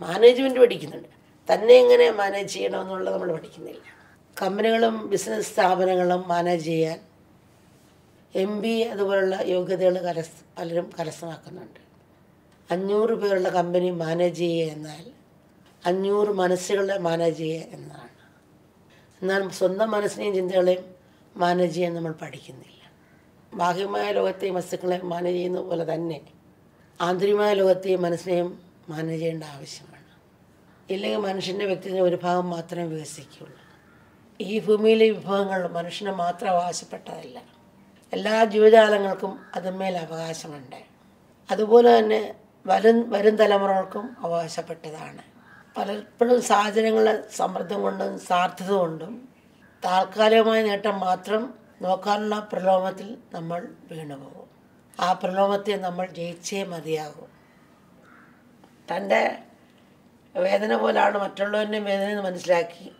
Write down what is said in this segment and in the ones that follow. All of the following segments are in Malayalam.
മാനേജ്മെന്റ് പഠിക്കുന്നുണ്ട്. തന്നെ എങ്ങനെ മാനേജ് ചെയ്യണമെന്നുള്ളത് നമ്മൾ പഠിക്കുന്നില്ല. കമ്പനികളും ബിസിനസ് സ്ഥാപനങ്ങളും മാനേജ് ചെയ്യാൻ എം ബി അതുപോലുള്ള യോഗ്യതകൾ കരസ് പലരും കരസ്ഥമാക്കുന്നുണ്ട്. അഞ്ഞൂറ് പേരുള്ള കമ്പനി മാനേജ് ചെയ്യുക എന്നാൽ അഞ്ഞൂറ് മനസ്സുകളെ മാനേജ് ചെയ്യുക എന്നാണ് എന്നാൽ സ്വന്തം മനസ്സിനെയും ചിന്തകളെയും മാനേജ് ചെയ്യാൻ നമ്മൾ പഠിക്കുന്നില്ല. ബാഹ്യമായ ലോകത്തെയും വസ്തുക്കളെ മാനേജ് ചെയ്യുന്ന പോലെ തന്നെ ആന്തരികമായ ലോകത്തെയും മനസ്സിനെയും മാനേജ് ചെയ്യേണ്ട ആവശ്യമാണ് ഇല്ലെങ്കിൽ മനുഷ്യന്റെ വ്യക്തിത്വം ഒരു ഭാഗം മാത്രമേ വികസിക്കുകയുള്ളൂ. ഈ ഭൂമിയിലെ വിഭവങ്ങൾ മനുഷ്യനെ മാത്രം അവകാശപ്പെട്ടതല്ല. എല്ലാ ജീവജാലങ്ങൾക്കും അതിന്മേൽ അവകാശമുണ്ട്. അതുപോലെ തന്നെ വരും വരും തലമുറകൾക്കും അവകാശപ്പെട്ടതാണ്. പലപ്പോഴും സാഹചര്യങ്ങളുടെ സമ്മർദ്ദം കൊണ്ടും സാധ്യത കൊണ്ടും താൽക്കാലികമായ നേട്ടം മാത്രം നോക്കാനുള്ള പ്രലോഭത്തിൽ നമ്മൾ വീണുപോകും ആ പ്രലോഭത്തെ നമ്മൾ ജയിച്ചേ മതിയാകും. തന്റെ വേദന പോലാണ് മറ്റുള്ളവരുടെയും വേദന എന്ന് മനസ്സിലാക്കി.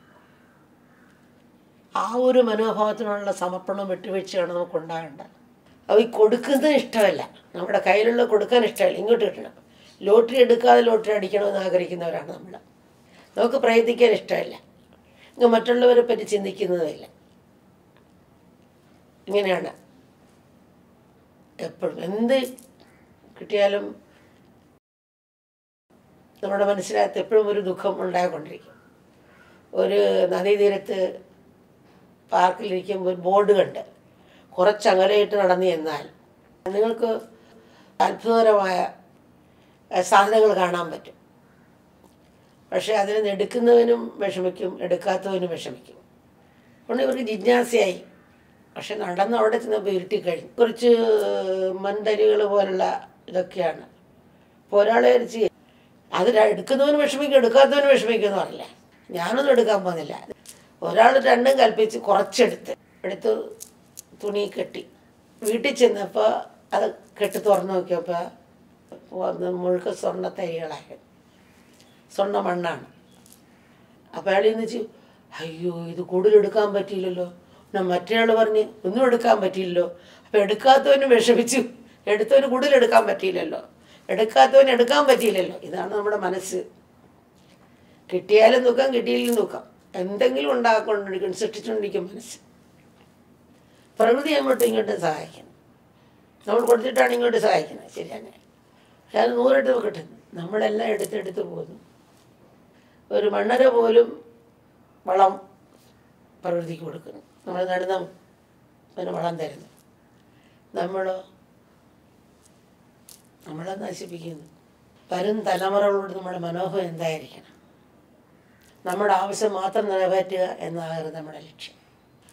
ആ ഒരു മനോഭാവത്തിനുള്ള സമർപ്പണവും വിട്ടുവീഴ്ചയാണ് നമുക്ക് ഉണ്ടാകേണ്ടത്. അപ്പോൾ ഈ കൊടുക്കുന്നത് ഇഷ്ടമല്ല. നമ്മുടെ കയ്യിലുള്ള കൊടുക്കാൻ ഇഷ്ടമല്ല. ഇങ്ങോട്ട് കിട്ടണം. ലോട്ടറി എടുക്കാതെ ലോട്ടറി അടിക്കണമെന്ന് ആഗ്രഹിക്കുന്നവരാണ് നമ്മൾ നമുക്ക് പ്രയത്നിക്കാൻ ഇഷ്ടമല്ല. ഇങ്ങ് മറ്റുള്ളവരെ പറ്റി ചിന്തിക്കുന്നതില്ല. ഇങ്ങനെയാണ് എപ്പോഴും എന്ത് കിട്ടിയാലും നമ്മുടെ മനസ്സിനകത്ത് എപ്പോഴും ഒരു ദുഃഖം ഉണ്ടായിക്കൊണ്ടിരിക്കും. ഒരു നദീതീരത്ത് പാർക്കിലിരിക്കുമ്പോൾ ഒരു ബോർഡ് കണ്ട് കുറച്ച് അകലെയിട്ട് നടന്നു എന്നാൽ നിങ്ങൾക്ക് അത്ഭുതകരമായ സാധനങ്ങൾ കാണാൻ പറ്റും. പക്ഷേ അതിൽ നിന്ന് എടുക്കുന്നവനും വിഷമിക്കും എടുക്കാത്തവനും വിഷമിക്കും. അതുകൊണ്ട് ഇവർക്ക് ജിജ്ഞാസയായി. പക്ഷെ നടന്ന് അവിടെ ചെന്നപ്പോൾ ഇരുട്ടിക്കഴിഞ്ഞു. കുറച്ച് മൺതരികൾ പോലുള്ള ഇതൊക്കെയാണ്. അപ്പോൾ ഒരാളെ അത് എടുക്കുന്നവന് വിഷമിക്കും എടുക്കാത്തവന് വിഷമിക്കും എന്ന് പറഞ്ഞില്ല? ഞാനൊന്നും എടുക്കാൻ പോകുന്നില്ല. ഒരാൾ രണ്ടും കൽപ്പിച്ച് കുറച്ചെടുത്ത് എടുത്ത് തുണി കെട്ടി. വീട്ടിൽ ചെന്നപ്പോൾ അത് കെട്ടി തുറന്നു നോക്കിയപ്പോൾ വന്ന് മുഴുക്ക സ്വർണ തരികളായി സ്വർണ മണ്ണാണ്. അപ്പോൾ അയാൾ വെച്ച് അയ്യോ ഇത് കൂടുതൽ എടുക്കാൻ പറ്റിയില്ലല്ലോ. മറ്റേ മറ്റേയാൾ പറഞ്ഞ് ഒന്നും എടുക്കാൻ പറ്റിയില്ലല്ലോ. അപ്പോൾ എടുക്കാത്തവന് വിഷമിച്ചു. എടുത്തവന് കൂടുതൽ എടുക്കാൻ പറ്റിയില്ലല്ലോ. എടുക്കാത്തവന് എടുക്കാൻ പറ്റിയില്ലല്ലോ. ഇതാണ് നമ്മുടെ മനസ്സ്. കിട്ടിയാലും നോക്കാം കിട്ടിയില്ലെങ്കിലും നോക്കാം. എന്തെങ്കിലും ഉണ്ടാക്കൊണ്ടിരിക്കും സൃഷ്ടിച്ചുകൊണ്ടിരിക്കും മനസ്സ്. പ്രകൃതി അങ്ങോട്ടും ഇങ്ങോട്ടും സഹായിക്കുന്നു. നമ്മൾ കൊടുത്തിട്ടാണ് ഇങ്ങോട്ട് സഹായിക്കുന്നത്. ശരിയാണ് പക്ഷെ അത് നൂറിട്ട് കിട്ടുന്നു നമ്മളെല്ലാം എടുത്തെടുത്ത് പോകുന്നു. ഒരു മണ്ണര പോലും വളം പ്രകൃതിക്ക് കൊടുക്കുന്നു. നമ്മൾ നടുന്ന അതിന് വളം തരുന്നു. നമ്മളോ നമ്മളെ നശിപ്പിക്കുന്നു. വരും തലമുറകളോട് നമ്മുടെ മനോഭാവം എന്തായിരിക്കണം? നമ്മുടെ ആവശ്യം മാത്രം നിറവേറ്റുക എന്നാകരുത് നമ്മുടെ ലക്ഷ്യം.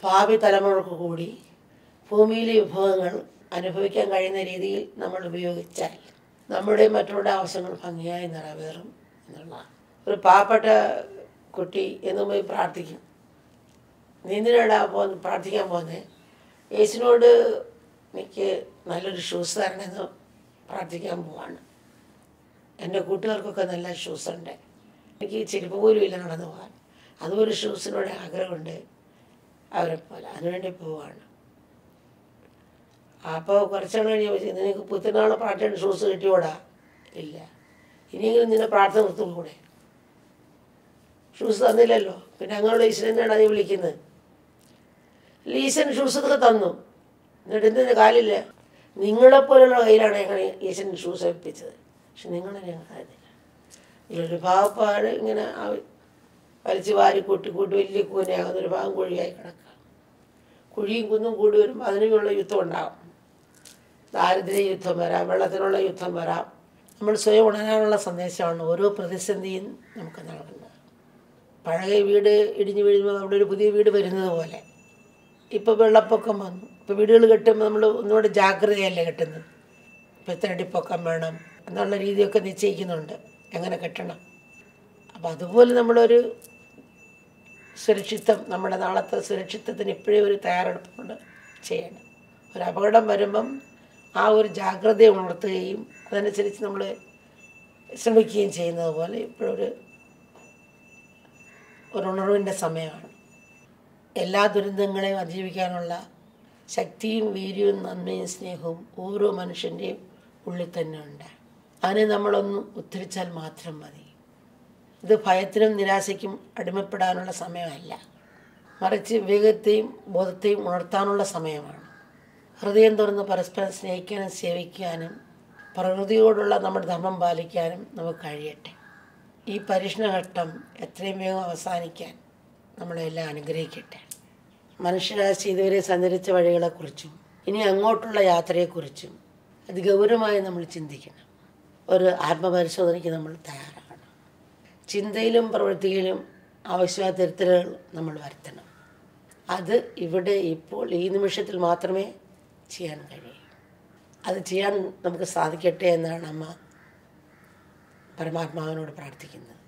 ഭാവി തലമുറയ്ക്ക് കൂടി ഭൂമിയിലെ വിഭവങ്ങൾ അനുഭവിക്കാൻ കഴിയുന്ന രീതിയിൽ നമ്മൾ ഉപയോഗിച്ചാൽ നമ്മുടെ മറ്റുള്ള ആവശ്യങ്ങൾ ഭംഗിയായി നിറവേറും എന്നുള്ള ഒരു പാവപ്പെട്ട കുട്ടി എന്ന് പോയി പ്രാർത്ഥിക്കും. നീ എന്തിനാടാ പോകുന്ന പ്രാർത്ഥിക്കാൻ പോകുന്നത് യേശുവിനോട് എനിക്ക് നല്ലൊരു ഷൂസ് തരണമെന്ന് പ്രാർത്ഥിക്കാൻ പോവാണ്. എന്റെ കൂട്ടുകാർക്കൊക്കെ നല്ല ഷൂസ് ഉണ്ട്. എനിക്ക് ചെരുപ്പ് പോലും ഇല്ല നടന്നു പോകാൻ. അതുപോലെ ഷൂസിനോട് ആഗ്രഹമുണ്ട്. അവരെ പോലെ അതിനുവേണ്ടി പോവാണ്. അപ്പോൾ കുറച്ചാൾ കഴിഞ്ഞ് ചോദിച്ചു നിനക്ക് പുത്തനാളെ പ്രാർത്ഥന ഷൂസ് കിട്ടിയോടാ? ഇല്ല. ഇനിയെങ്കിലും നിന്നെ പ്രാർത്ഥന നിർത്തുകൂടെ ഷൂസ് തന്നില്ലല്ലോ. പിന്നെ അങ്ങനെയുള്ള ഈശ്വരൻ തന്നെയാണ് നീ വിളിക്കുന്നത്? ഈശ്വരൻ ഷൂസ് ഒക്കെ തന്നു. എന്നിട്ട് എന്തിന്റെ കാലില്ല. നിങ്ങളെപ്പോലുള്ള കയ്യിലാണ് ഞങ്ങൾ ഈശ്വരൻ ഷൂസ് ഏൽപ്പിച്ചത് പക്ഷെ നിങ്ങളെ ഞങ്ങൾ തന്നില്ല ഇതിലൊരു ഭാവപ്പാട് ഇങ്ങനെ വലിച്ചു വാരി കൂട്ടി കൂട്ടി വലിയ കൂനയാകുന്ന ഒരു ഭാഗം കുഴിയായി കിടക്കുക. കുഴിയും കുന്നും കൂടി വരുമ്പോൾ അതിനുള്ള യുദ്ധം ഉണ്ടാകും ദാരിദ്ര്യ യുദ്ധം വരാം വെള്ളത്തിനുള്ള യുദ്ധം വരാം. നമ്മൾ സ്വയം ഉണരാനുള്ള സന്ദേശമാണ്. ഓരോ പ്രതിസന്ധിയും നമുക്ക് നൽകുന്നത്. പഴയ വീട് ഇടിഞ്ഞു വീഴുമ്പോൾ അവിടെ ഒരു പുതിയ വീട് വരുന്നത് പോലെ. ഇപ്പോൾ വെള്ളപ്പൊക്കം വന്നു. ഇപ്പോൾ വീടുകൾ കെട്ടുമ്പോൾ നമ്മൾ ഒന്നുകൂടെ ജാഗ്രതയല്ലേ കെട്ടുന്നത്? ഇപ്പോൾ ഇത്ര അടിപ്പൊക്കം വേണം എന്നുള്ള രീതിയൊക്കെ നിശ്ചയിക്കുന്നുണ്ട്. എങ്ങനെ കെട്ടണം? അപ്പോൾ അതുപോലെ നമ്മളൊരു സുരക്ഷിതം നമ്മുടെ നാളത്തെ സുരക്ഷിതത്തിന് ഇപ്പോഴേ ഒരു തയ്യാറെടുപ്പ് കൊണ്ട് ചെയ്യണം. ഒരു അപകടം വരുമ്പം ആ ഒരു ജാഗ്രത ഉണർത്തുകയും അതനുസരിച്ച് നമ്മൾ ശ്രമിക്കുകയും ചെയ്യുന്നത് പോലെ ഇപ്പോഴൊരു ഒരു ഉണർവിന്റെ സമയമാണ്. എല്ലാ ദുരന്തങ്ങളെയും അതിജീവിക്കാനുള്ള ശക്തിയും വീര്യവും നന്മയും സ്നേഹവും ഓരോ മനുഷ്യന്റെയും ഉള്ളിൽ തന്നെ ഉണ്ട്. അതിനെ നമ്മളൊന്ന് ഉദ്ധരിച്ചാൽ മാത്രം മതി. ഇത് ഭയത്തിനും നിരാശയ്ക്കും അടിമപ്പെടാനുള്ള സമയമല്ല. മറിച്ച് വിവേകത്തെയും ബോധത്തെയും ഉണർത്താനുള്ള സമയമാണ്. ഹൃദയം തുറന്ന് പരസ്പരം സ്നേഹിക്കാനും സേവിക്കാനും പ്രകൃതിയോടുള്ള നമ്മുടെ ധർമ്മം പാലിക്കാനും നമുക്ക് കഴിയട്ടെ. ഈ പരീക്ഷണഘട്ടം എത്രയും വേഗം അവസാനിക്കാൻ നമ്മളെല്ലാം അനുഗ്രഹിക്കട്ടെ. മനുഷ്യരാശി ഇതുവരെ സഞ്ചരിച്ച വഴികളെക്കുറിച്ചും ഇനി അങ്ങോട്ടുള്ള യാത്രയെക്കുറിച്ചും അത് ഗൗരവമായി നമ്മൾ ചിന്തിക്കണം. ഒരു ആത്മപരിശോധനയ്ക്ക് നമ്മൾ തയ്യാറാകണം. ചിന്തയിലും പ്രവൃത്തിയിലും ആവശ്യമായ നമ്മൾ വരുത്തണം. അത് ഇവിടെ ഇപ്പോൾ ഈ നിമിഷത്തിൽ മാത്രമേ ചെയ്യാൻ കഴിയൂ. അത് ചെയ്യാൻ നമുക്ക് സാധിക്കട്ടെ എന്നാണ് അമ്മ പരമാത്മാവിനോട് പ്രാർത്ഥിക്കുന്നത്.